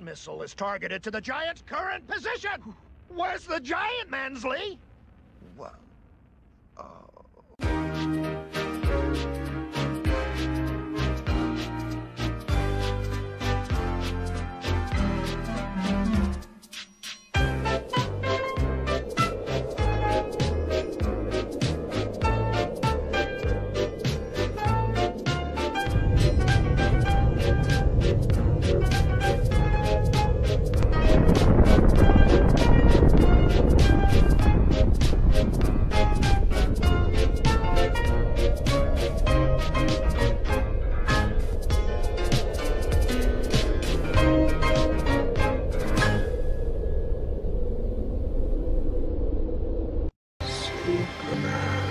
missile is targeted to the Giant's current position! Where's the Giant, Mansley? Well. Good night.